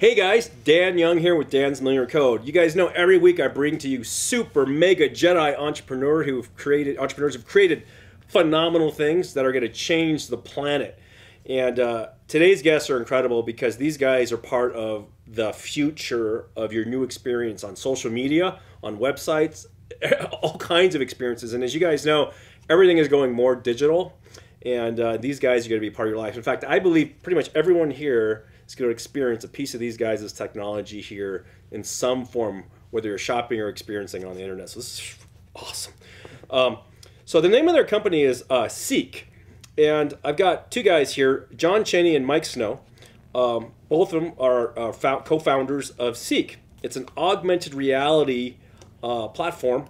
Hey guys, Dan Young here with Dan's Millionaire Code. You guys know every week I bring to you super mega Jedi entrepreneur who've created entrepreneurs who've created phenomenal things that are going to change the planet. And uh, today's guests are incredible because these guys are part of the future of your new experience on social media, on websites, all kinds of experiences. And as you guys know, everything is going more digital, and uh, these guys are going to be part of your life. In fact, I believe pretty much everyone here going to experience a piece of these guys' technology here in some form, whether you're shopping or experiencing on the internet. So this is awesome. Um, so the name of their company is uh, Seek, and I've got two guys here, Jon Cheney and Mike Snow. Um, both of them are uh, co-founders of Seek. It's an augmented reality uh, platform.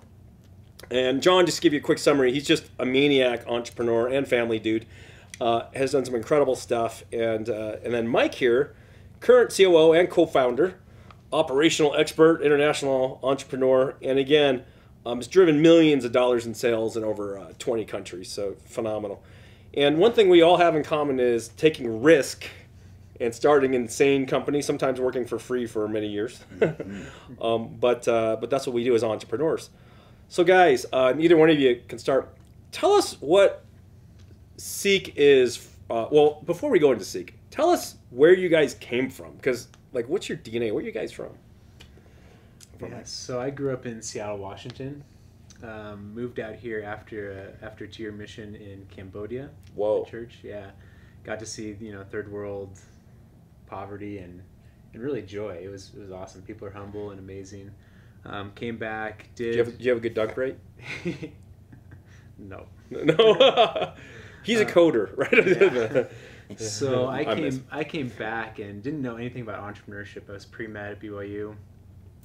And Jon, just to give you a quick summary, he's just a maniac entrepreneur and family dude. Uh, has done some incredible stuff, and uh, and then Mike here, current COO and co-founder, operational expert, international entrepreneur, and again, um, has driven millions of dollars in sales in over uh, 20 countries. So phenomenal. And one thing we all have in common is taking risk and starting insane companies, sometimes working for free for many years. Um, but uh, but that's what we do as entrepreneurs. So guys, uh, neither one of you can start. Tell us what Seek is. Uh, well, before we go into Seek, tell us where you guys came from. Because like, what's your DNA? Where are you guys from? from yeah, so I grew up in Seattle, Washington. Um, moved out here after uh, after two year mission in Cambodia. Whoa. Church, yeah. Got to see you know third world poverty and and really joy. It was it was awesome. People are humble and amazing. Um, came back. Did, did you, have, did you have a good dunk rate? no. No. He's a uh, coder, right? Yeah. so I came I came back and didn't know anything about entrepreneurship. I was pre med at BYU.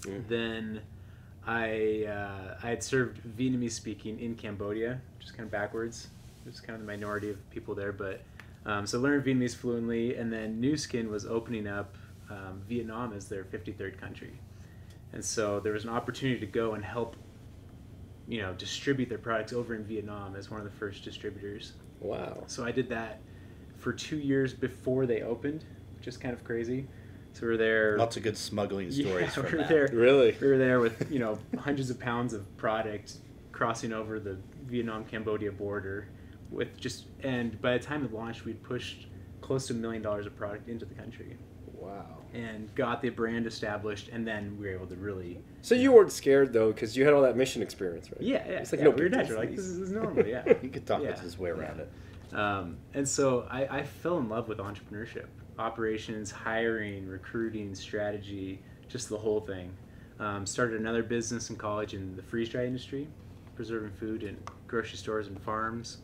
Mm. Then I uh, I had served Vietnamese speaking in Cambodia, which is kind of backwards. There's kind of the minority of people there, but um, so learned Vietnamese fluently. And then Nu Skin was opening up um, Vietnam as their 53rd country, and so there was an opportunity to go and help, you know, distribute their products over in Vietnam as one of the first distributors. Wow! So I did that for two years before they opened, which is kind of crazy. So we are there. Lots of good smuggling stories. Yeah, we are there. Really? We were there with you know hundreds of pounds of product crossing over the Vietnam Cambodia border, with just and by the time it launched, we'd pushed close to a million dollars of product into the country. Wow. And got the brand established, and then we were able to really. So you weren't scared though, because you had all that mission experience, right? Yeah, yeah. It's like yeah, no we were natural. Like this is, this is normal. Yeah. he could talk yeah. his way around yeah. it. Um, and so I, I fell in love with entrepreneurship operations, hiring, recruiting, strategy, just the whole thing. Um, started another business in college in the freeze dry industry, preserving food in grocery stores and farms,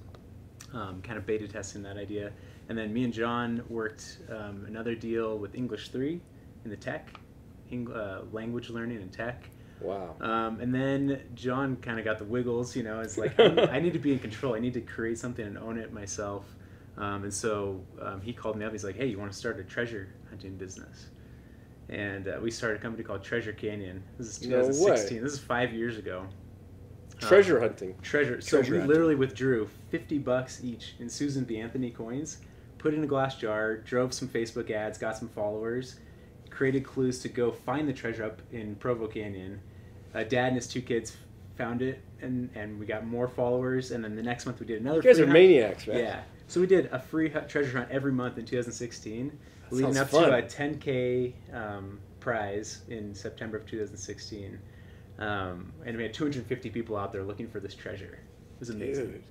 um, kind of beta testing that idea. And then me and Jon worked um, another deal with English 3 in the tech, uh, language learning and tech. Wow. Um, and then Jon kind of got the wiggles, you know, it's like, I need to be in control. I need to create something and own it myself. Um, and so um, he called me up. He's like, "Hey, you want to start a treasure hunting business?" And uh, we started a company called Treasure Canyon. This is 2016. No this is five years ago. Treasure um, hunting. Treasure. So treasure we hunting. literally withdrew 50 bucks each in Susan B. Anthony coins, put in a glass jar, drove some Facebook ads, got some followers, created clues to go find the treasure up in Provo Canyon. Uh, dad and his two kids found it, and, and we got more followers. And then the next month we did another. You guys are hunt. maniacs, right? Yeah. So we did a free treasure hunt every month in 2016, that leading up fun. to a 10k um, prize in September of 2016. Um, and we had 250 people out there looking for this treasure. It was amazing. Dude.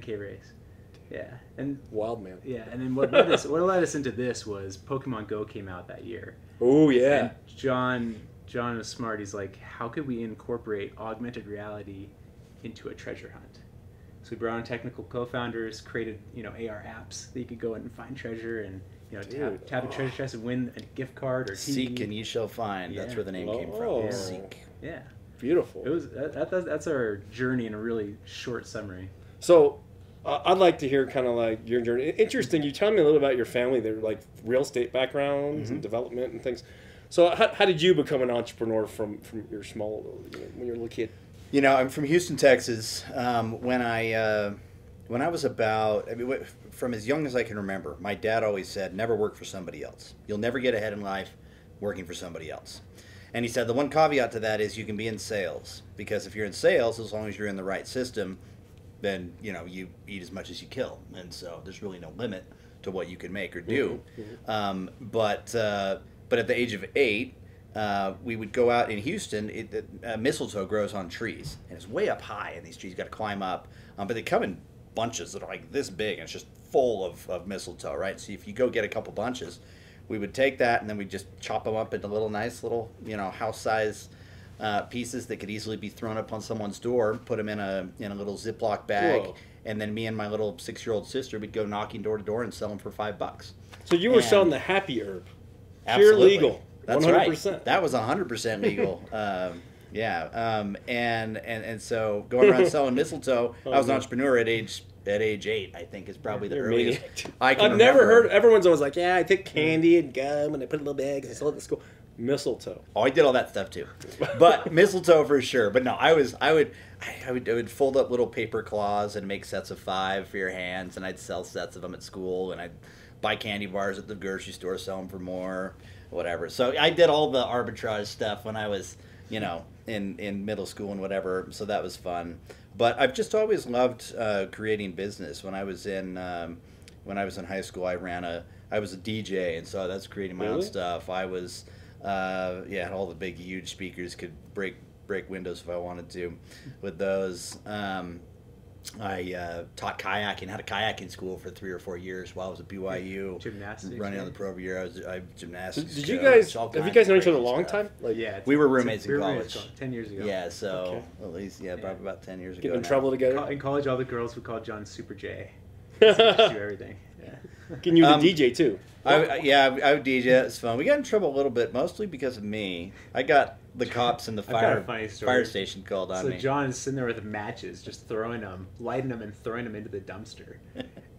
10k race. Yeah, and wild man. Yeah, and then what led us what led us into this was Pokemon Go came out that year. Oh yeah. And Jon Jon was smart. He's like, how could we incorporate augmented reality into a treasure hunt? So we brought on technical co-founders, created you know AR apps that you could go in and find treasure and you know tap, tap a treasure chest and win a gift card or TV. Seek and ye shall find. Yeah. That's where the name oh. came from. Oh. Seek. Yeah. Beautiful. It was that, that, that's our journey in a really short summary. So uh, I'd like to hear kind of like your journey. Interesting. You tell me a little about your family, their like real estate backgrounds mm-hmm. and development and things. So how, how did you become an entrepreneur from from your small you know, when you were a little kid? You know, I'm from Houston, Texas. Um, when I uh, when I was about, I mean, from as young as I can remember, my dad always said, "Never work for somebody else. You'll never get ahead in life. working for somebody else. And he said the one caveat to that is you can be in sales because if you're in sales, as long as you're in the right system, then you know you eat as much as you kill, and so there's really no limit to what you can make or do. Mm-hmm. mm-hmm. Um, but uh, but at the age of eight, uh, we would go out in Houston. It, uh, mistletoe grows on trees, and it's way up high, and these trees you got to climb up. Um, but they come in bunches that are like this big, and it's just full of, of mistletoe, right? So if you go get a couple bunches, we would take that, and then we'd just chop them up into little nice little, you know, house size uh, pieces that could easily be thrown up on someone's door. Put them in a in a little Ziploc bag, Whoa. and then me and my little six year old sister would go knocking door to door and sell them for five bucks. So you were and selling the happy herb, pure legal. That's 100%. right. That was hundred percent legal. um, yeah, um, and and and so going around selling mistletoe, oh, I was an entrepreneur at age at age eight. I think is probably the earliest I can. I've remember. never heard. Everyone's always like, "Yeah, I take candy and gum and I put in little bags and sell it at school." Mistletoe. Oh, I did all that stuff too, but mistletoe for sure. But no, I was I would I would I would fold up little paper claws and make sets of five for your hands, and I'd sell sets of them at school, and I'd buy candy bars at the grocery store, sell them for more whatever. So I did all the arbitrage stuff when I was, you know, in in middle school and whatever. So that was fun. But I've just always loved uh, creating business. When I was in um, when I was in high school, I ran a I was a DJ, and so that's creating my really? own stuff. I was uh, yeah, all the big huge speakers could break break windows if I wanted to with those. Um, I uh, taught kayaking, had a kayaking school for three or four years while I was at BYU. Gymnastics. Running on the pro year, I was I gymnastics. Did you guys have you guys known each other a long time? Like, yeah, we were roommates in college. Roommates, ten years ago. Yeah, so okay. at least yeah, yeah, probably about ten years Getting ago. in now. trouble together. In college, all the girls would call Jon Super J. do everything. Yeah. Can you um, the DJ too? I, yeah, I, I would DJ. It's fun. We got in trouble a little bit, mostly because of me. I got the cops and the fire fire station called on so me. So Jon is sitting there with matches, just throwing them, lighting them, and throwing them into the dumpster.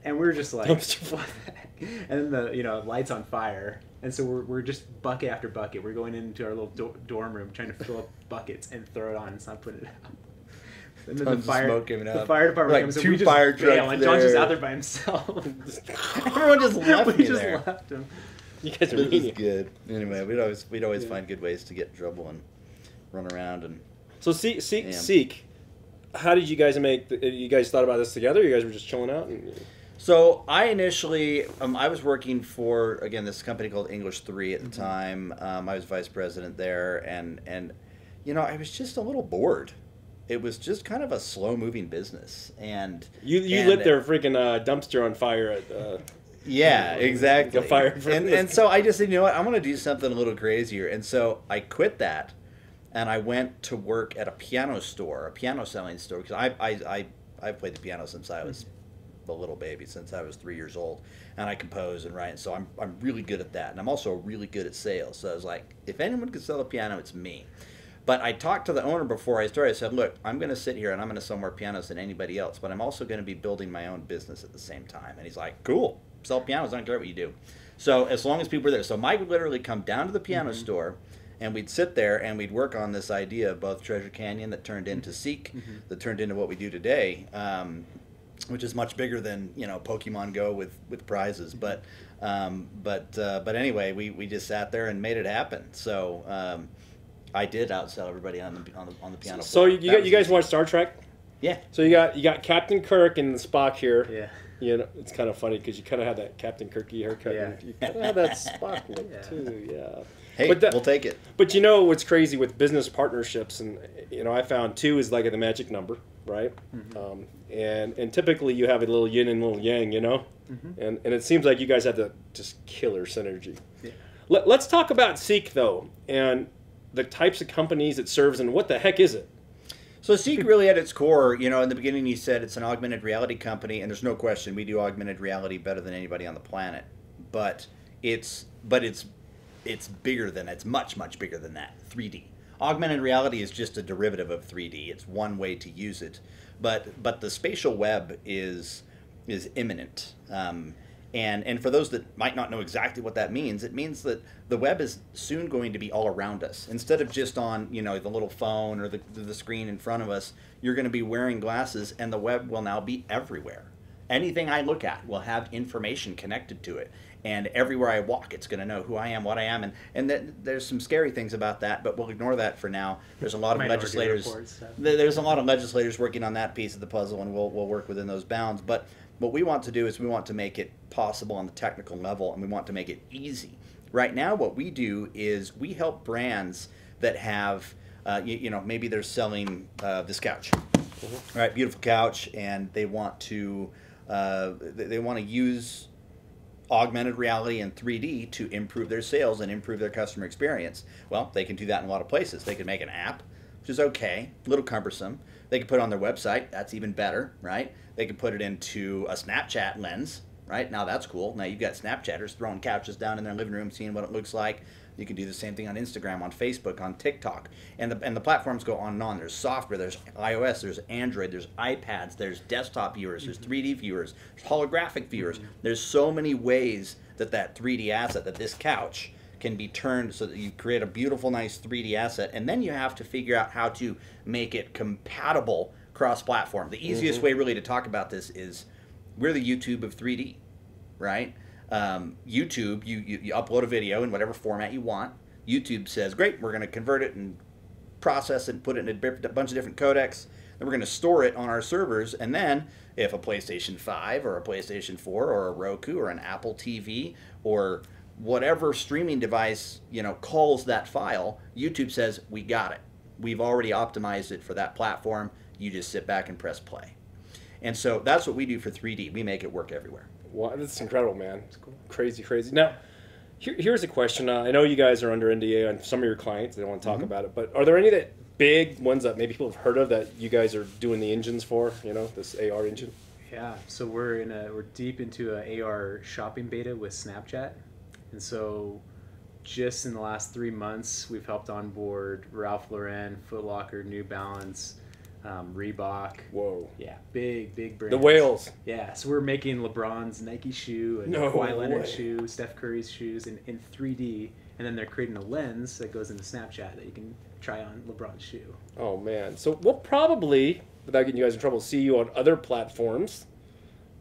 and we are just like, dumpster. what the heck? And then the you know lights on fire, and so we're, we're just bucket after bucket. We're going into our little do- dorm room trying to fill up buckets and throw it on and stop putting it out. And then the fire, smoke coming the fire department like comes two and we fire trucks bail, and Jon's just out there by himself. Everyone just left we me just there. left him. You guys are this is good. Anyway, we'd always we'd always yeah. find good ways to get in trouble and run around and. So seek seek seek. How did you guys make? The, you guys thought about this together? You guys were just chilling out. And... So I initially, um, I was working for again this company called English Three at the mm-hmm. time. Um, I was vice president there, and and you know I was just a little bored. It was just kind of a slow moving business, and you you and, lit their freaking uh, dumpster on fire at. Uh... Yeah, exactly. and, and so I just said, you know what, I'm going to do something a little crazier. And so I quit that and I went to work at a piano store, a piano selling store, because I, I, I, I've played the piano since I was a little baby, since I was three years old. And I compose and write. And so I'm, I'm really good at that. And I'm also really good at sales. So I was like, if anyone could sell a piano, it's me. But I talked to the owner before I started. I said, look, I'm going to sit here and I'm going to sell more pianos than anybody else, but I'm also going to be building my own business at the same time. And he's like, cool sell pianos. I don't care what you do. So as long as people are there, so Mike would literally come down to the piano mm-hmm. store, and we'd sit there and we'd work on this idea of both Treasure Canyon that turned into mm-hmm. Seek, mm-hmm. that turned into what we do today, um, which is much bigger than you know Pokemon Go with with prizes. Mm-hmm. But um, but uh, but anyway, we, we just sat there and made it happen. So. Um, I did outsell everybody on the on the, on the piano. So you, you, you guys watch Star Trek? Yeah. So you got you got Captain Kirk and Spock here. Yeah. You know, it's kind of funny because you kind of have that Captain Kirky haircut. Yeah. You kind of have that Spock look yeah. too. Yeah. Hey, but that, we'll take it. But you know what's crazy with business partnerships, and you know, I found two is like the magic number, right? Mm-hmm. Um, and and typically you have a little yin and a little yang, you know, mm-hmm. and and it seems like you guys have the just killer synergy. Yeah. Let, let's talk about Seek though, and the types of companies it serves, and what the heck is it? So Seek really at its core, you know, in the beginning you said it's an augmented reality company, and there's no question we do augmented reality better than anybody on the planet. But it's but it's it's bigger than it's much much bigger than that. 3D. Augmented reality is just a derivative of 3D. It's one way to use it, but but the spatial web is is imminent. Um, and, and for those that might not know exactly what that means, it means that the web is soon going to be all around us. Instead of just on you know the little phone or the, the screen in front of us, you're going to be wearing glasses, and the web will now be everywhere. Anything I look at will have information connected to it. And everywhere I walk, it's going to know who I am, what I am, and and th- there's some scary things about that, but we'll ignore that for now. There's a lot of legislators. Reports, there's a lot of legislators working on that piece of the puzzle, and we'll we'll work within those bounds. But what we want to do is we want to make it possible on the technical level, and we want to make it easy. Right now, what we do is we help brands that have, uh, you, you, know, maybe they're selling uh, this couch, mm-hmm. right? Beautiful couch, and they want to uh, they, they want to use augmented reality and 3D to improve their sales and improve their customer experience. Well, they can do that in a lot of places. They can make an app, which is okay, a little cumbersome. They can put it on their website, that's even better, right? They can put it into a Snapchat lens, right? Now that's cool. Now you've got Snapchatters throwing couches down in their living room, seeing what it looks like. You can do the same thing on Instagram, on Facebook, on TikTok, and the and the platforms go on and on. There's software, there's iOS, there's Android, there's iPads, there's desktop viewers, there's 3D mm-hmm. viewers, there's holographic viewers. Mm-hmm. There's so many ways that that 3D asset, that this couch, can be turned so that you create a beautiful, nice 3D asset, and then you have to figure out how to make it compatible cross-platform. The easiest mm-hmm. way, really, to talk about this is we're the YouTube of 3D, right? Um, YouTube, you, you, you upload a video in whatever format you want. YouTube says, great, we're going to convert it and process it and put it in a, bunch of different codecs. Then we're going to store it on our servers. And then if a PlayStation 5 or a PlayStation 4 or a Roku or an Apple TV or whatever streaming device, you know, calls that file, YouTube says, we got it. We've already optimized it for that platform. You just sit back and press play. And so that's what we do for 3D. We make it work everywhere. Wow, that's incredible, man. It's cool. Crazy, crazy. Now, here, here's a question. Uh, I know you guys are under NDA on some of your clients. They don't want to talk mm-hmm. about it, but are there any that big ones that maybe people have heard of that you guys are doing the engines for? You know, this AR engine. Yeah. So we're in a we're deep into a AR shopping beta with Snapchat, and so just in the last three months, we've helped onboard Ralph Lauren, Foot Locker, New Balance, um, Reebok. Whoa. Yeah, big, big brands. The whales. Yeah, so we're making LeBron's Nike shoe and no Kawhi Leonard shoe, Steph Curry's shoes in, in 3D, and then they're creating a lens that goes into Snapchat that you can try on LeBron's shoe. Oh man, so we'll probably, without getting you guys in trouble, see you on other platforms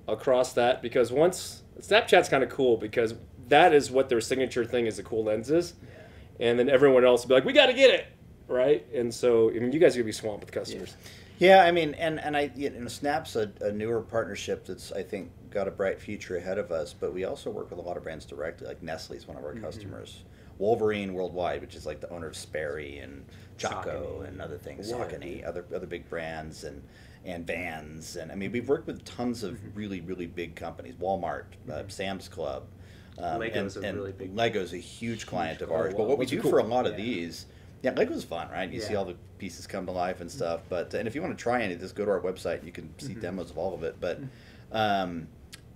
across that because once Snapchat's kind of cool because that is what their signature thing is the cool lenses, yeah. and then everyone else will be like, we got to get it right? And so, I mean, you guys are gonna be swamped with customers. Yeah, yeah I mean, and and I, you know, Snap's a, a, newer partnership that's I think got a bright future ahead of us. But we also work with a lot of brands directly, like Nestle is one of our mm-hmm. customers. Wolverine Worldwide, which is like the owner of Sperry and Jocko Saucony. and other things, yeah. Saucony, other other big brands and and Vans, and I mean we've worked with tons of mm-hmm. really really big companies, Walmart, uh, mm-hmm. uh, Sam's Club. Um, Lego's and, a really big. Lego's a huge client huge of ours. But what we do cool. for a lot of yeah. these yeah, Lego's fun, right? You yeah. see all the pieces come to life and stuff. But and if you want to try any of this, go to our website. You can see mm-hmm. demos of all of it. But mm-hmm. um,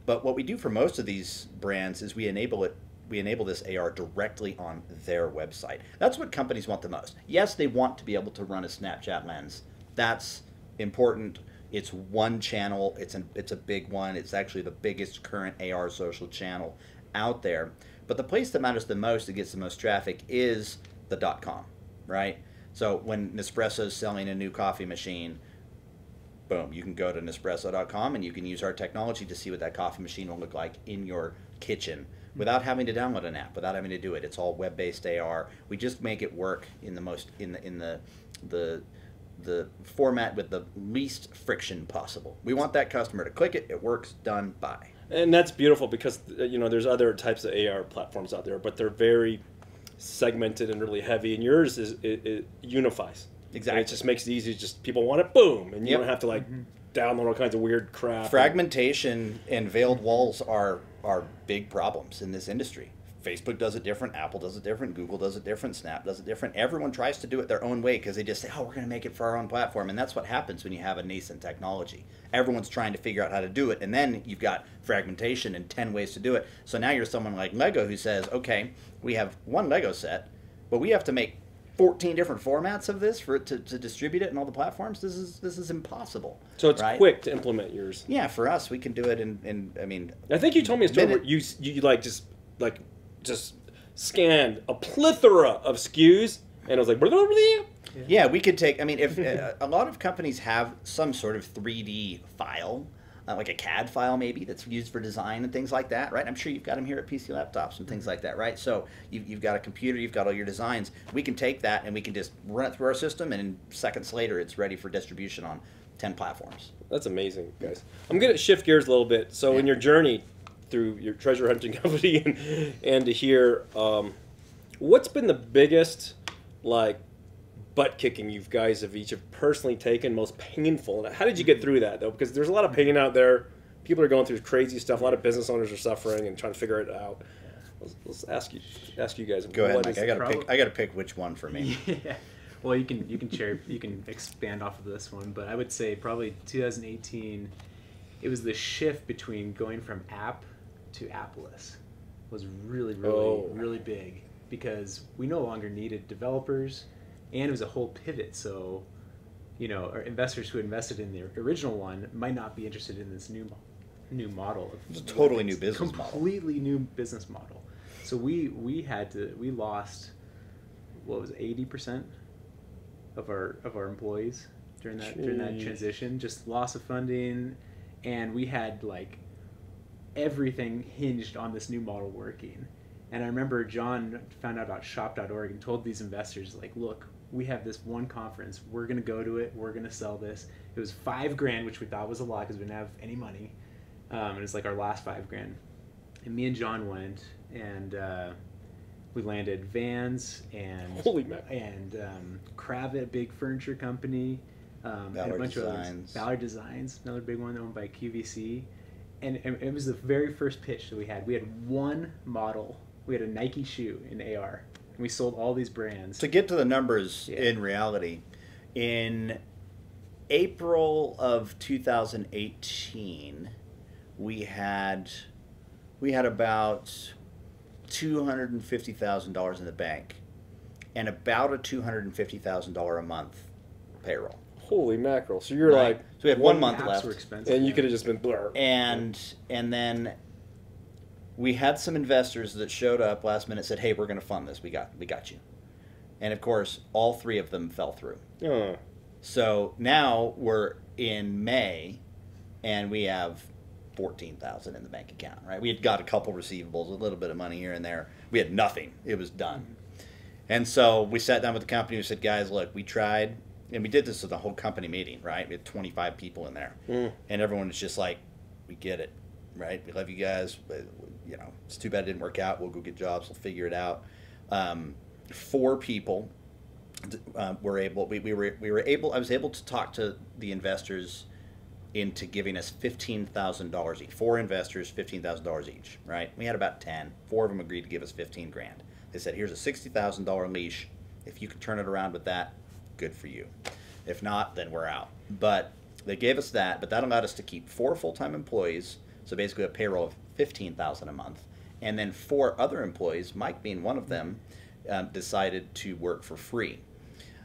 but what we do for most of these brands is we enable it. We enable this AR directly on their website. That's what companies want the most. Yes, they want to be able to run a Snapchat lens. That's important. It's one channel. It's an it's a big one. It's actually the biggest current AR social channel out there. But the place that matters the most that gets the most traffic is the dot .com right? So when Nespresso is selling a new coffee machine, boom, you can go to Nespresso.com and you can use our technology to see what that coffee machine will look like in your kitchen without having to download an app, without having to do it. It's all web-based AR. We just make it work in the most in the in the the the format with the least friction possible. We want that customer to click it, it works, done, buy. And that's beautiful because uh, you know there's other types of AR platforms out there, but they're very segmented and really heavy, and yours is it, it unifies. Exactly. And it just makes it easy. Just people want it, boom, and you yep. don't have to like mm-hmm. download all kinds of weird crap. Fragmentation and veiled walls are are big problems in this industry. Facebook does it different, Apple does it different, Google does it different, Snap does it different. Everyone tries to do it their own way because they just say, "Oh, we're going to make it for our own platform," and that's what happens when you have a nascent technology. Everyone's trying to figure out how to do it, and then you've got fragmentation and ten ways to do it. So now you're someone like Lego who says, "Okay, we have one Lego set, but we have to make 14 different formats of this for it to, to distribute it in all the platforms this is this is impossible so it's right? quick to implement yours yeah for us we can do it in, in i mean i think you told me a story where you you like just like just scanned a plethora of SKUs, and I was like, yeah. yeah, we could take. I mean, if uh, a lot of companies have some sort of 3D file uh, like a CAD file maybe that's used for design and things like that, right? I'm sure you've got them here at PC Laptops and things mm-hmm. like that, right? So you've, you've got a computer, you've got all your designs. We can take that and we can just run it through our system, and seconds later, it's ready for distribution on 10 platforms. That's amazing, guys. I'm going to shift gears a little bit. So, yeah. in your journey through your treasure hunting company and, and to hear um, what's been the biggest, like, butt kicking you guys have each have personally taken, most painful? And how did you get through that, though? Because there's a lot of pain out there. People are going through crazy stuff. A lot of business owners are suffering and trying to figure it out. Let's, let's ask you, ask you guys. Go ahead, Mike. I gotta pick. I gotta pick which one for me. yeah. Well, you can you can share you can expand off of this one, but I would say probably 2018. It was the shift between going from app to appless was really really oh. really big because we no longer needed developers, and it was a whole pivot. So, you know, our investors who invested in the original one might not be interested in this new new model. It's a totally new business completely model. Completely new business model. So we we had to we lost what was eighty percent of our of our employees during that Jeez. during that transition. Just loss of funding, and we had like everything hinged on this new model working. And I remember Jon found out about shop.org and told these investors, like, look, we have this one conference. We're going to go to it. We're going to sell this. It was five grand, which we thought was a lot because we didn't have any money. Um, and it's like our last five grand. And me and Jon went, and uh, we landed Vans and Holy and um, Kravet, big furniture company, um, Ballard and a bunch Designs. of others. Ballard Designs, another big one owned by QVC, and, and, it was the very first pitch that we had. We had one model. We had a Nike shoe in AR, and we sold all these brands. To get to the numbers yeah. in reality, in April of 2018, we had we had about $250,000 in the bank and about a $250,000 a month payroll. Holy mackerel! So you're right. like, so we had one, one month left, and you could have just been blur. And and then we had some investors that showed up last minute, said, "Hey, we're going to fund this. We got we got you." And of course, all three of them fell through. Uh. So now we're in May, and we have fourteen thousand in the bank account. Right, we had got a couple receivables, a little bit of money here and there. We had nothing. It was done. And so we sat down with the company and said, guys, look, we tried, and we did this with a whole company meeting. Right, we had twenty five people in there, mm. and everyone was just like, we get it. Right, we love you guys. But, you know, it's too bad it didn't work out. We'll go get jobs. We'll figure it out. Um, four people uh, were able. We, we were we were able. I was able to talk to the investors into giving us $15,000 each. Four investors, $15,000 each, right? We had about 10. Four of them agreed to give us 15 grand. They said, here's a $60,000 leash. If you can turn it around with that, good for you. If not, then we're out. But they gave us that, but that allowed us to keep four full-time employees, so basically a payroll of 15000 a month. And then four other employees, Mike being one of them, uh, decided to work for free.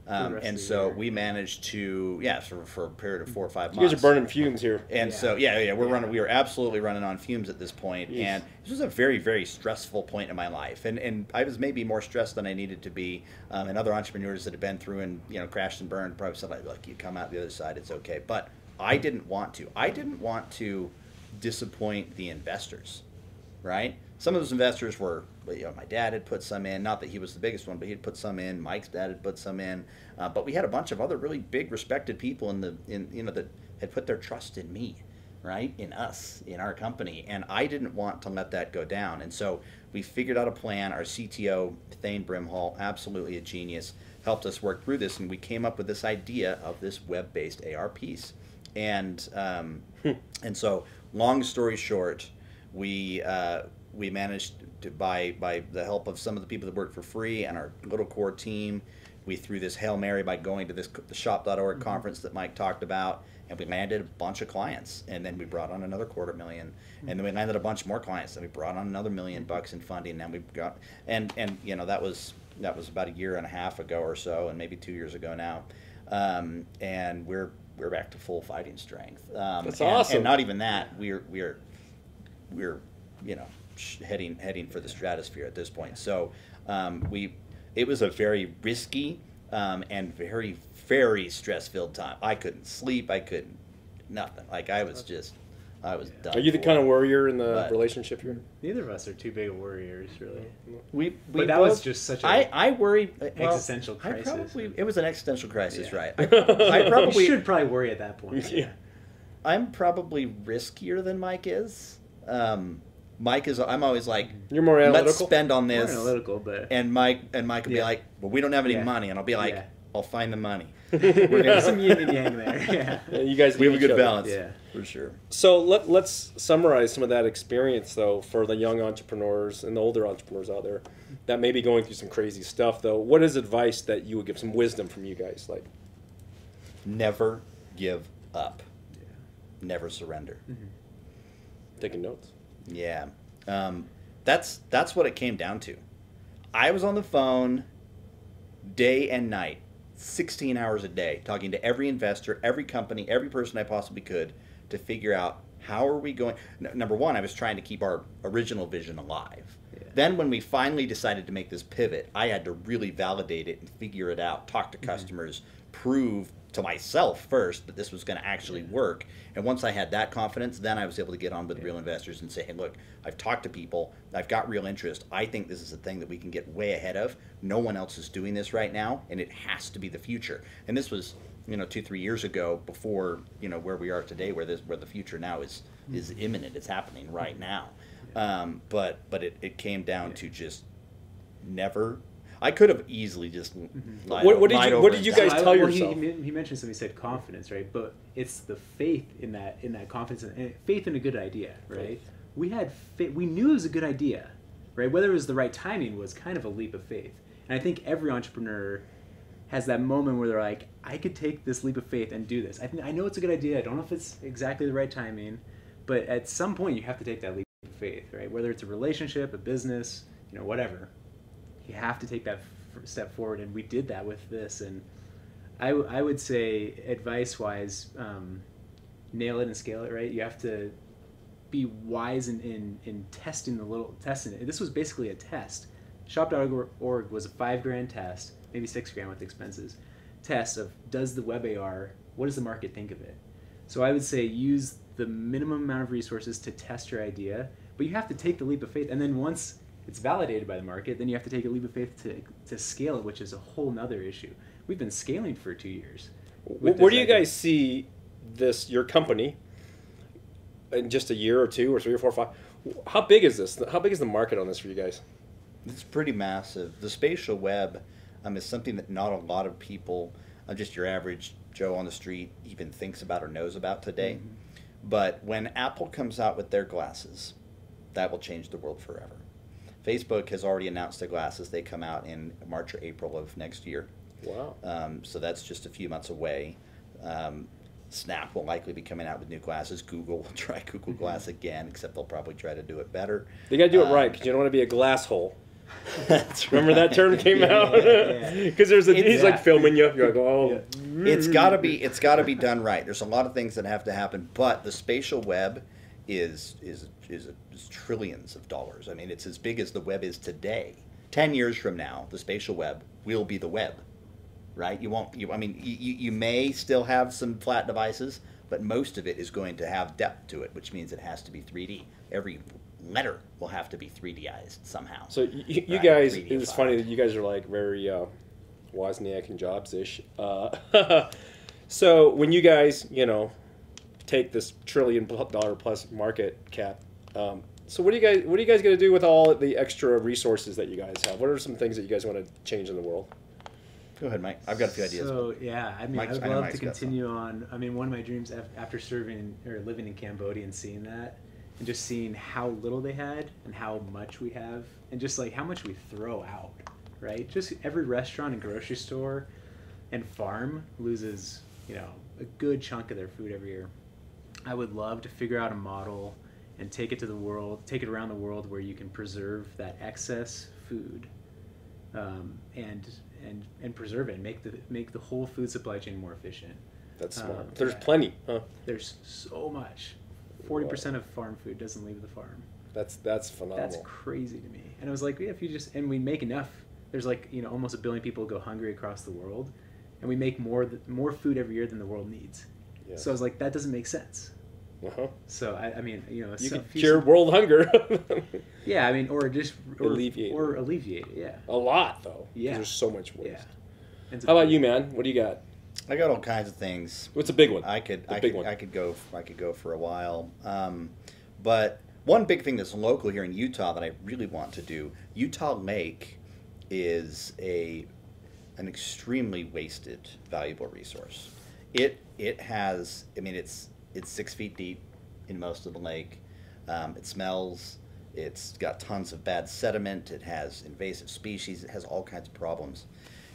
Um, and so we managed to, yeah, for, for a period of four or five months. You guys are burning fumes here. And yeah. so, yeah, yeah, we're yeah. running. We are absolutely running on fumes at this point. And this was a very, very stressful point in my life. And and I was maybe more stressed than I needed to be. Um, and other entrepreneurs that have been through and you know crashed and burned probably said like, look, you come out the other side, it's okay. But I didn't want to. I didn't want to disappoint the investors, right? Some of those investors were, you know, my dad had put some in. Not that he was the biggest one, but he'd put some in. Mike's dad had put some in. Uh, but we had a bunch of other really big, respected people in the, in you know, that had put their trust in me, right, in us, in our company, and I didn't want to let that go down. And so we figured out a plan. Our CTO, Thane Brimhall, absolutely a genius, helped us work through this, and we came up with this idea of this web-based AR piece. And um, hmm. and so, long story short, we uh, we managed to by by the help of some of the people that worked for free and our little core team we threw this hail mary by going to this the shop.org mm-hmm. conference that mike talked about and we landed a bunch of clients and then we brought on another quarter 1000000 mm-hmm. and then we landed a bunch more clients and we brought on another million bucks in funding and we got and and you know that was that was about a year and a half ago or so and maybe two years ago now. Um, and we're we're back to full fighting strength. Um, that's and, awesome. and not even that we're we're we're you know heading heading for the stratosphere at this point. So um, we it was a very risky um, and very very stress filled time. I couldn't sleep. I couldn't nothing. Like I was just I was done. Are you the kind of warrior in the but relationship here? Neither of us are too big of warriors, really. We, we but that both, was just such a I, I worry well, existential crisis. I probably it was an existential crisis, yeah. right? I, I probably should probably worry at that point. Yeah. I'm probably riskier than Mike is. Um, Mike is. I'm always like, you're more analytical. Let's spend on this. More analytical, but and Mike and Mike will yeah. be like, well, we don't have any yeah. money, and I'll be like, yeah. I'll find the money. We're gonna some yin and yang there. Yeah. you guys, we have a good other. balance. Yeah, for sure. So let let's summarize some of that experience though for the young entrepreneurs and the older entrepreneurs out there that may be going through some crazy stuff though. What is advice that you would give? Some wisdom from you guys, like never give up. Yeah. Never surrender. Mm-hmm. Taking notes. Yeah, um, that's that's what it came down to. I was on the phone day and night 16 hours a day talking to every investor, every company, every person I possibly could to figure out how are we going. N- number one, I was trying to keep our original vision alive. Yeah. Then, when we finally decided to make this pivot, I had to really validate it and figure it out, talk to mm-hmm. customers, prove to myself first that this was going to actually work. And once I had that confidence, then I was able to get on with yeah. real investors and say, hey, look, I've talked to people, I've got real interest. I think this is a thing that we can get way ahead of. No one else is doing this right now, and it has to be the future. And this was, you know, two, three years ago before, you know, where we are today, where this where the future now is is mm-hmm. imminent. It's happening right now. Um, but but it, it came down to just never I could have easily just mm-hmm. lied, what, what did you What did you guys tell well, yourself? He, he, mentioned something. He said confidence, right? But it's the faith in that in that confidence and faith in a good idea, right? We had fa- we knew it was a good idea, right? Whether it was the right timing was kind of a leap of faith. And I think every entrepreneur has that moment where they're like, I could take this leap of faith and do this. I, th- I know it's a good idea. I don't know if it's exactly the right timing, but at some point you have to take that leap of faith, right? Whether it's a relationship, a business, you know, whatever you have to take that step forward, and we did that with this. And I, I would say, advice wise, um, nail it and scale it. Right, you have to be wise in, in, in testing the little testing it. This was basically a test. Shop.org was a five grand test, maybe six grand with expenses. Test of does the web AR, what does the market think of it? So I would say use the minimum amount of resources to test your idea, but you have to take the leap of faith. And then once it's validated by the market, then you have to take a leap of faith to, to scale it, which is a whole nother issue. We've been scaling for two years. Where do you idea. guys see this, your company, in just a year or two or three or four or five? How big is this? How big is the market on this for you guys? It's pretty massive. The spatial web um, is something that not a lot of people, uh, just your average Joe on the street, even thinks about or knows about today. Mm-hmm. But when Apple comes out with their glasses, that will change the world forever. Facebook has already announced the glasses. They come out in March or April of next year. Wow. Um, so that's just a few months away. Um, Snap will likely be coming out with new glasses. Google will try Google mm-hmm. Glass again, except they'll probably try to do it better. They got to do it um, right because you don't want to be a glass hole. Remember that term came yeah, out because yeah, yeah. there's a he's like filming you. You're like, oh, it's got to be it's got to be done right. There's a lot of things that have to happen, but the spatial web is is is, is trillions of dollars. I mean, it's as big as the web is today. Ten years from now, the spatial web will be the web, right? You won't. You, I mean, you, you may still have some flat devices, but most of it is going to have depth to it, which means it has to be 3D. Every letter will have to be 3Dized somehow. So you, you right? guys, it's funny that you guys are like very uh, Wozniak and Jobs ish. Uh, so when you guys, you know, take this trillion dollar plus market cap. Um, so what do you guys what are you guys going to do with all the extra resources that you guys have? What are some things that you guys want to change in the world? Go ahead, Mike. I've got a few ideas. So yeah, I mean, Mike's, I'd love to continue on. I mean, one of my dreams after serving or living in Cambodia and seeing that, and just seeing how little they had and how much we have, and just like how much we throw out, right? Just every restaurant and grocery store and farm loses, you know, a good chunk of their food every year. I would love to figure out a model and take it to the world, take it around the world where you can preserve that excess food, um, and and and preserve it, and make the make the whole food supply chain more efficient. That's smart. Um, there's yeah. plenty, huh? There's so much. Forty percent of farm food doesn't leave the farm. That's that's phenomenal. That's crazy to me. And I was like, yeah, if you just and we make enough. There's like you know almost a billion people go hungry across the world, and we make more more food every year than the world needs. Yeah. So I was like, that doesn't make sense. Uh-huh. So I, I, mean, you know, you could cure world hunger. yeah, I mean, or just or, alleviate or alleviate it. Yeah, a lot though. Yeah, there's so much waste. Yeah. How about you, man? What do you got? I got all kinds of things. What's a big one? I could, the I could, one. I could go, I could go for a while. Um, but one big thing that's local here in Utah that I really want to do, Utah Lake, is a an extremely wasted, valuable resource. It it has, I mean, it's it's six feet deep in most of the lake. Um, it smells. It's got tons of bad sediment. It has invasive species. It has all kinds of problems.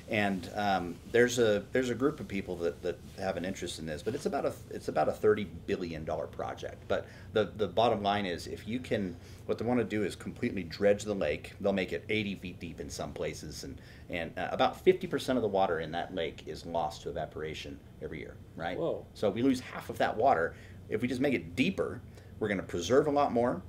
And um, there's a there's a group of people that, that have an interest in this, but it's about a it's about a thirty billion dollar project. But the the bottom line is, if you can, what they want to do is completely dredge the lake. They'll make it eighty feet deep in some places, and and uh, about fifty percent of the water in that lake is lost to evaporation every year. Right. Whoa. So we lose half of that water. If we just make it deeper, we're going to preserve a lot more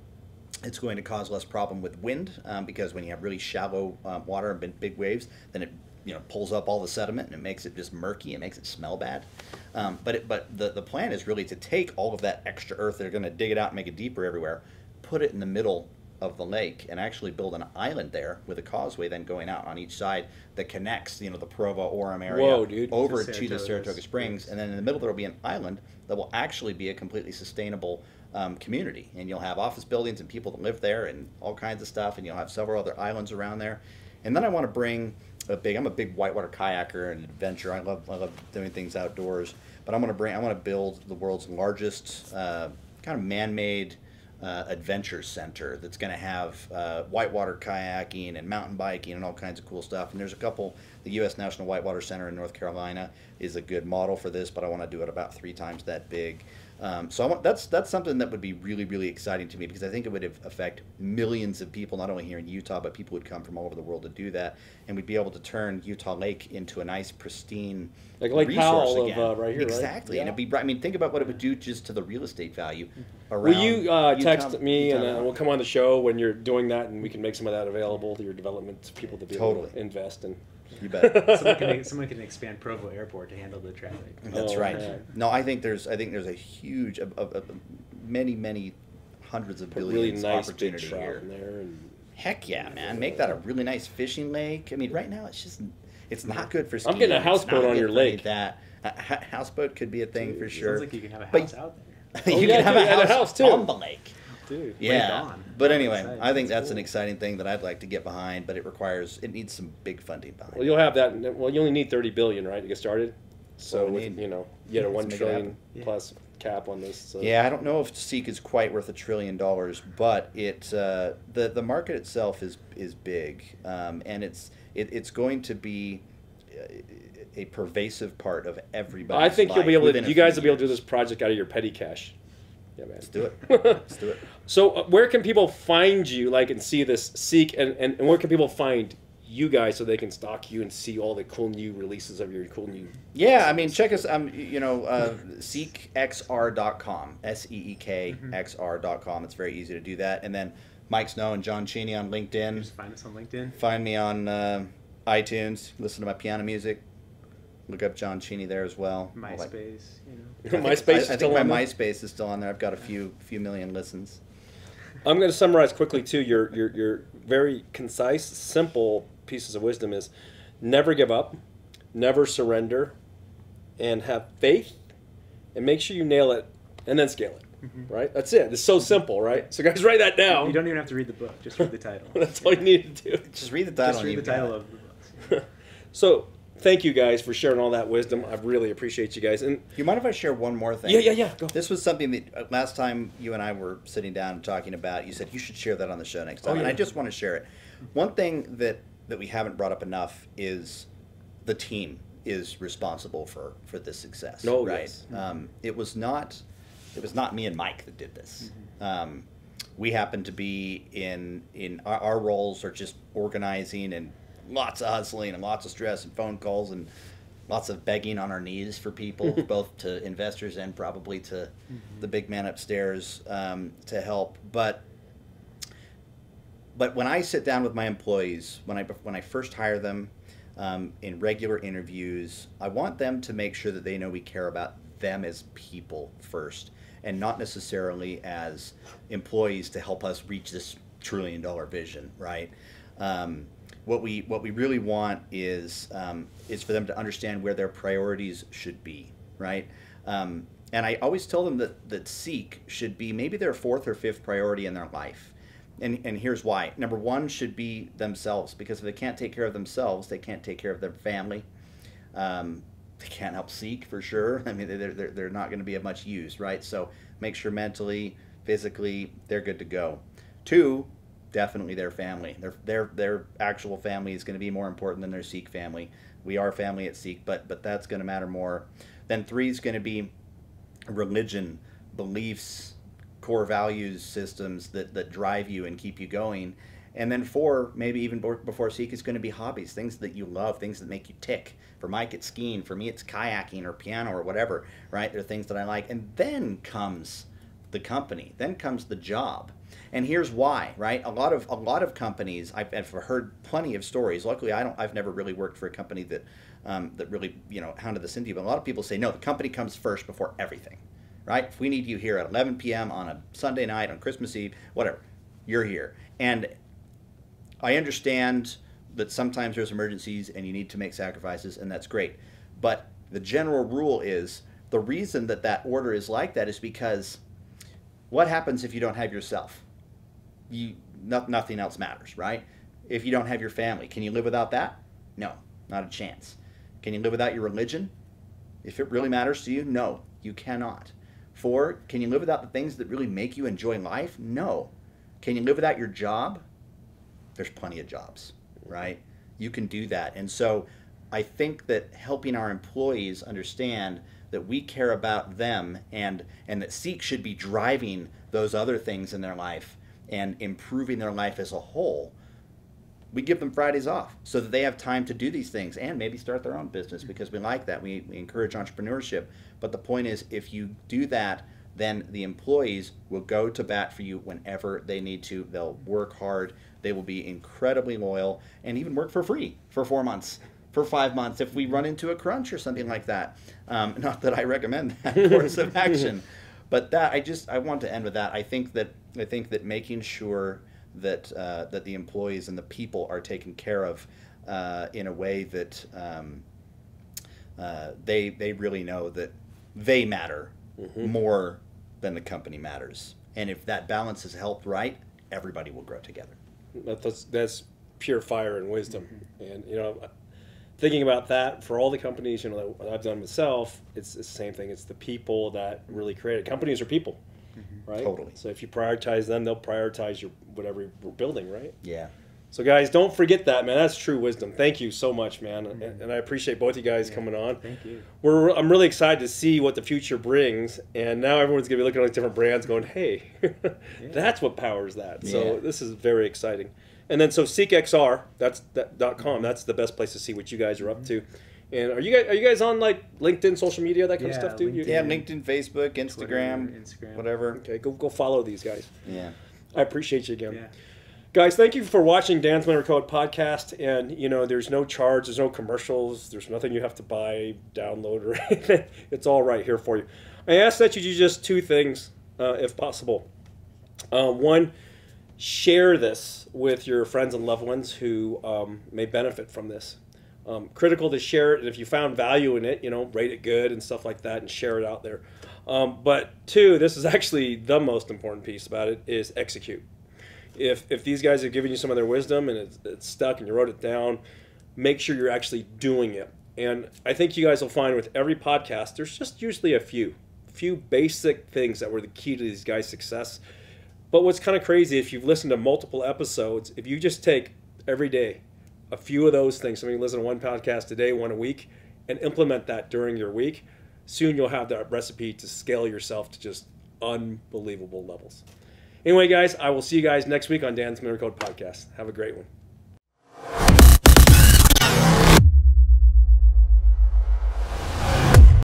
it's going to cause less problem with wind um, because when you have really shallow um, water and big waves, then it you know pulls up all the sediment and it makes it just murky and makes it smell bad. Um, but it, but the the plan is really to take all of that extra earth. They're going to dig it out and make it deeper everywhere, put it in the middle of the lake and actually build an island there with a causeway then going out on each side that connects you know the Provo Orem area Whoa, over to, to the Saratoga Springs and then in the middle there will be an island that will actually be a completely sustainable um, community and you'll have office buildings and people that live there and all kinds of stuff and you'll have several other islands around there and then I want to bring a big. I'm a big whitewater kayaker and adventure. I love I love doing things outdoors. But I'm gonna bring. I want to build the world's largest uh, kind of man-made. Uh, adventure center that's going to have uh, whitewater kayaking and mountain biking and all kinds of cool stuff. And there's a couple. The U.S. National Whitewater Center in North Carolina is a good model for this, but I want to do it about three times that big. Um, so I want, that's that's something that would be really really exciting to me because I think it would affect millions of people not only here in Utah but people would come from all over the world to do that and we'd be able to turn Utah Lake into a nice pristine like Lake Powell again. of uh, right here exactly right? and it'd be I mean think about what it would do just to the real estate value mm-hmm. around. Will you uh, text me Utah and uh, we'll come on the show when you're doing that and we can make some of that available to your development people to be totally. able to invest in. You bet. someone, can, someone can expand Provo Airport to handle the traffic. That's oh, right. Man. No, I think there's I think there's a huge, a, a, a many many hundreds of billions really nice opportunity here. there. And, Heck yeah, man! Make that a really nice fishing lake. I mean, right now it's just it's not good for skiing. I'm getting a houseboat on your lake. That a houseboat could be a thing Dude, for sure. Sounds like you can oh, have a house but, out there. you oh, can have a house, a house, too. on the lake. Dude, yeah. But anyway, I think that's, that's cool. an exciting thing that I'd like to get behind, but it requires it needs some big funding behind. Well, you'll have that. Well, you only need thirty billion, right, to get started. So well, with, you know, you get a one trillion plus cap on this. So. Yeah, I don't know if Seek is quite worth a trillion dollars, but it uh, the the market itself is is big, um, and it's it, it's going to be. Uh, a pervasive part of everybody. I think you'll be able to. You guys will be able to do this project out of your petty cash. Yeah, man. Let's do it. Let's do it. So, uh, where can people find you, like, and see this Seek, and, and, and where can people find you guys so they can stalk you and see all the cool new releases of your cool new? Yeah, I mean, check us. Um, you know, uh, seekxr.com, s e e k x r.com. It's very easy to do that, and then Mike Snow and Jon Cheney on LinkedIn. Just find us on LinkedIn. Find me on uh, iTunes. Listen to my piano music. Look up Jon Cheney there as well. MySpace, you know. MySpace. I, I think my MySpace is still on there. I've got a few few million listens. I'm going to summarize quickly too. Your your your very concise, simple pieces of wisdom is never give up, never surrender, and have faith, and make sure you nail it, and then scale it. Mm-hmm. Right? That's it. It's so simple, right? So guys, write that down. You don't even have to read the book. Just read the title. That's all you need to do. Just read the title. Just read the title of the book. so thank you guys for sharing all that wisdom. I really appreciate you guys. And you mind if I share one more thing? Yeah, yeah, yeah. Go. This was something that uh, last time you and I were sitting down and talking about. You said you should share that on the show next time, oh, yeah. and I just want to share it. One thing that that we haven't brought up enough is the team is responsible for for this success. No, right? Yes. Um, it was not it was not me and Mike that did this. Mm-hmm. Um, we happen to be in in our, our roles are just organizing and lots of hustling and lots of stress and phone calls and lots of begging on our knees for people, both to investors and probably to mm-hmm. the big man upstairs um, to help. But but when I sit down with my employees, when I when I first hire them um, in regular interviews, I want them to make sure that they know we care about them as people first, and not necessarily as employees to help us reach this trillion dollar vision, right? Um, what we what we really want is um, is for them to understand where their priorities should be, right? Um, and I always tell them that that seek should be maybe their fourth or fifth priority in their life. And, and here's why. Number one should be themselves, because if they can't take care of themselves, they can't take care of their family. Um, they can't help seek for sure. I mean, they're, they're, they're not going to be of much use, right? So make sure mentally, physically, they're good to go. Two, definitely their family. Their their their actual family is going to be more important than their Seek family. We are family at Seek, but but that's going to matter more. Then three is going to be religion, beliefs, core values systems that that drive you and keep you going. And then four, maybe even before Seek, is going to be hobbies, things that you love, things that make you tick. For Mike, it's skiing. For me, it's kayaking or piano or whatever, right? They're things that I like. And then comes the company. Then comes the job. And here's why, right? A lot of a lot of companies I've, I've heard plenty of stories. Luckily, I don't. I've never really worked for a company that um, that really you know hounded this into you. But a lot of people say no, the company comes first before everything, right? If we need you here at 11 p.m. on a Sunday night on Christmas Eve, whatever, you're here. And I understand that sometimes there's emergencies and you need to make sacrifices, and that's great. But the general rule is the reason that that order is like that is because what happens if you don't have yourself? You no, nothing else matters, right? If you don't have your family, can you live without that? No, not a chance. Can you live without your religion? If it really matters to you, no, you cannot. Four, can you live without the things that really make you enjoy life? No. Can you live without your job? There's plenty of jobs, right? You can do that. And so I think that helping our employees understand that we care about them and and that Seek should be driving those other things in their life and improving their life as a whole. We give them Fridays off so that they have time to do these things and maybe start their own business because we like that. We, we encourage entrepreneurship. But the point is, if you do that, then the employees will go to bat for you whenever they need to. They'll work hard. They will be incredibly loyal and even work for free for four months for five months if we run into a crunch or something like that. Um, not that I recommend that course of action, but that I just I want to end with that. I think that I think that making sure that uh, that the employees and the people are taken care of uh, in a way that um, uh, they they really know that they matter mm-hmm. more than the company matters. And if that balance is helped right, everybody will grow together. That's that's pure fire and wisdom. Mm-hmm. And you know, thinking about that for all the companies you know that I've done myself, it's, it's the same thing. It's the people that really create it. Companies are people, mm-hmm. right? Totally. So if you prioritize them, they'll prioritize your whatever we're building, right? Yeah. So guys, don't forget that, man. That's true wisdom. Thank you so much, man, mm-hmm. and, and, I appreciate both you guys yeah. coming on. Thank you. We're I'm really excited to see what the future brings, and now everyone's gonna be looking at different brands, going, "Hey, yeah. that's what powers that." So yeah. this is very exciting. And then so SeekXR, that's that dot com. That's the best place to see what you guys are up to. And are you guys are you guys on like LinkedIn, social media, that kind yeah, of stuff too? LinkedIn, yeah, LinkedIn, Facebook, Instagram, Twitter, Instagram, whatever. Okay, go go follow these guys. Yeah, I appreciate you again. Yeah. Guys, thank you for watching Dan's Millionaire Code podcast. And you know, there's no charge, there's no commercials, there's nothing you have to buy, download, or anything. It's all right here for you. I ask that you do just two things, uh, if possible. Uh, one share this with your friends and loved ones who um, may benefit from this. Um, critical to share it, and if you found value in it, you know, rate it good and stuff like that, and share it out there. Um, but two, this is actually the most important piece about it is execute. If if these guys have given you some of their wisdom and it's, it's stuck and you wrote it down, make sure you're actually doing it. And I think you guys will find with every podcast, there's just usually a few, few basic things that were the key to these guys' success but what's kind of crazy, if you've listened to multiple episodes, if you just take every day a few of those things, so you listen to one podcast a day, one a week, and implement that during your week, soon you'll have that recipe to scale yourself to just unbelievable levels. Anyway, guys, I will see you guys next week on Dan's Millionaire Code Podcast. Have a great one.